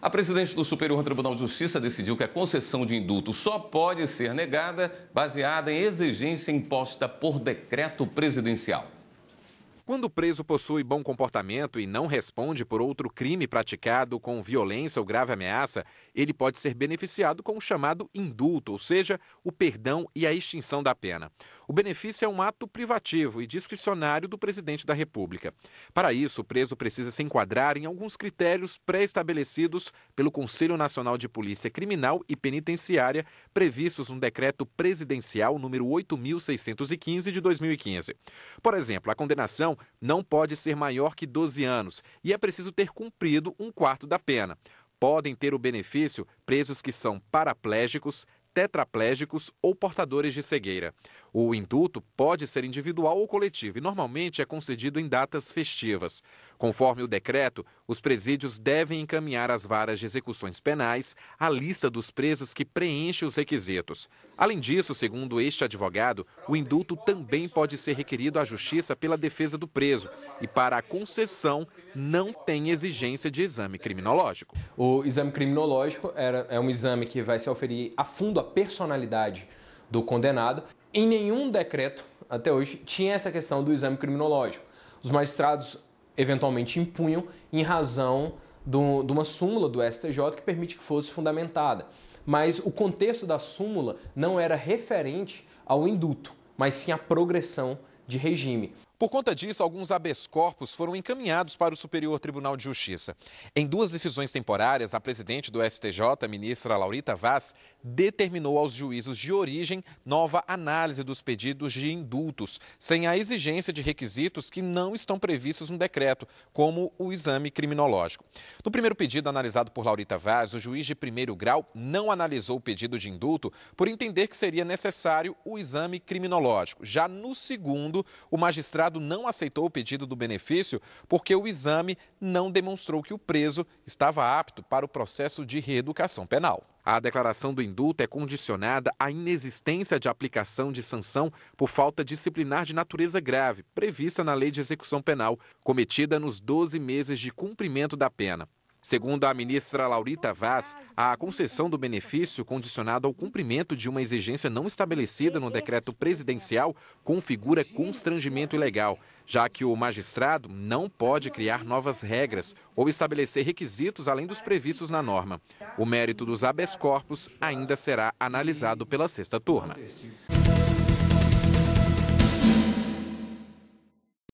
A presidente do Superior Tribunal de Justiça decidiu que a concessão de indulto só pode ser negada baseada em exigência imposta por decreto presidencial. Quando o preso possui bom comportamento e não responde por outro crime praticado com violência ou grave ameaça, ele pode ser beneficiado com o chamado indulto, ou seja, o perdão e a extinção da pena. O benefício é um ato privativo e discricionário do presidente da República. Para isso, o preso precisa se enquadrar em alguns critérios pré-estabelecidos pelo Conselho Nacional de Polícia Criminal e Penitenciária, previstos no decreto presidencial número 8615 de 2015. Por exemplo, a condenação não pode ser maior que 12 anos e é preciso ter cumprido um quarto da pena. Podem ter o benefício presos que são paraplégicos, tetraplégicos ou portadores de cegueira. O indulto pode ser individual ou coletivo e normalmente é concedido em datas festivas. Conforme o decreto, os presídios devem encaminhar às varas de execuções penais a lista dos presos que preenchem os requisitos. Além disso, segundo este advogado, o indulto também pode ser requerido à justiça pela defesa do preso e para a concessão não tem exigência de exame criminológico. O exame criminológico era, é um exame que vai se oferir a fundo a personalidade do condenado. Em nenhum decreto, até hoje, tinha essa questão do exame criminológico. Os magistrados eventualmente impunham em razão do, de uma súmula do STJ que permite que fosse fundamentada. Mas o contexto da súmula não era referente ao indulto, mas sim à progressão de regime. Por conta disso, alguns habeas corpus foram encaminhados para o Superior Tribunal de Justiça. Em duas decisões temporárias, a presidente do STJ, ministra Laurita Vaz, determinou aos juízos de origem nova análise dos pedidos de indultos, sem a exigência de requisitos que não estão previstos no decreto, como o exame criminológico. No primeiro pedido analisado por Laurita Vaz, o juiz de primeiro grau não analisou o pedido de indulto por entender que seria necessário o exame criminológico. Já no segundo, o magistrado não aceitou o pedido do benefício porque o exame não demonstrou que o preso estava apto para o processo de reeducação penal. A declaração do indulto é condicionada à inexistência de aplicação de sanção por falta disciplinar de natureza grave, prevista na Lei de Execução Penal, cometida nos 12 meses de cumprimento da pena. Segundo a ministra Laurita Vaz, a concessão do benefício condicionado ao cumprimento de uma exigência não estabelecida no decreto presidencial configura constrangimento ilegal, já que o magistrado não pode criar novas regras ou estabelecer requisitos além dos previstos na norma. O mérito dos habeas corpus ainda será analisado pela sexta turma.